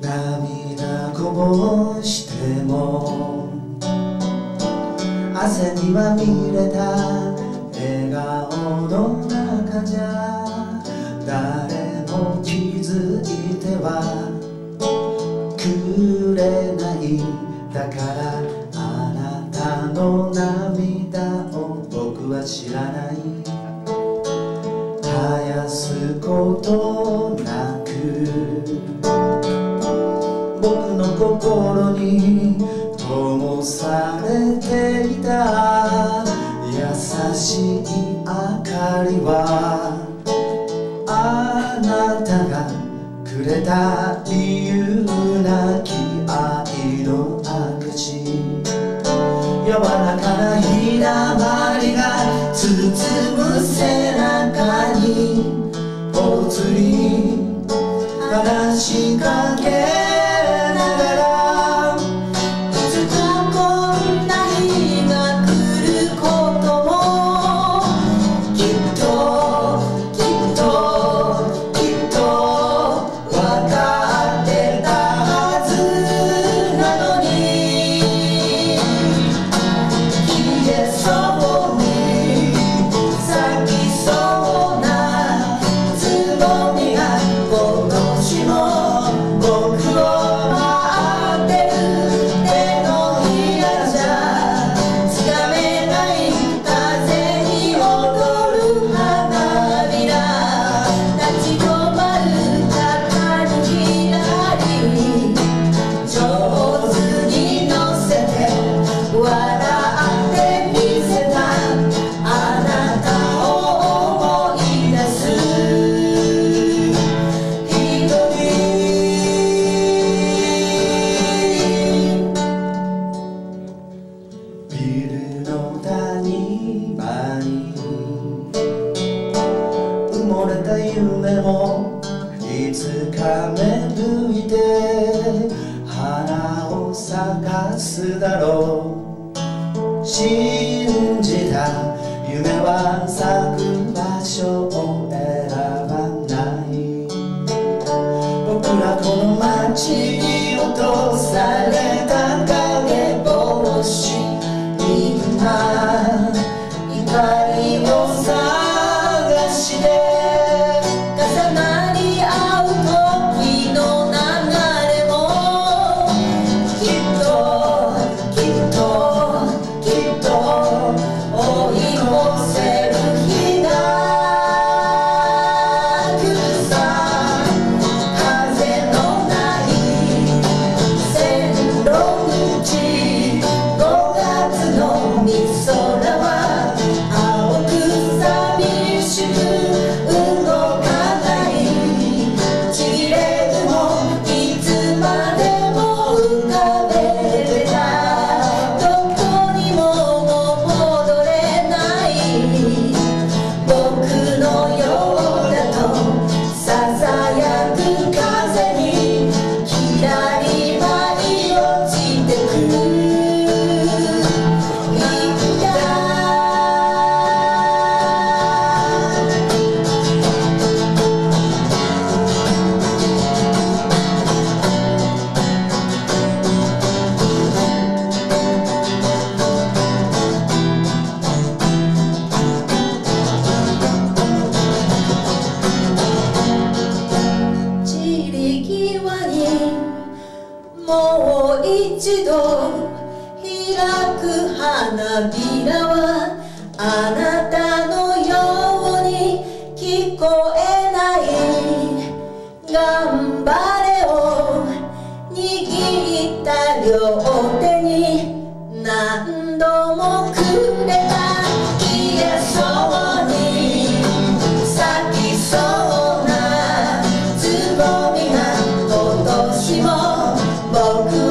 涙こぼしても汗には見れた笑顔の中じゃ誰も気づいてはくれない。だからあなたの涙を僕は知らない。絶やすことに灯されていた。優しい明かりは。あなたがくれた理由なき愛の悪事柔らかなひだまりが包むた夢もいつか芽吹いて花を咲かすだろう。信じた夢は咲く場所を選ばない。僕らこの街に落とす一度開く花びらはあなたのように聞こえない頑張れを握った両手に何度もくれた。消えそうに咲きそうなつぼみが今年も僕は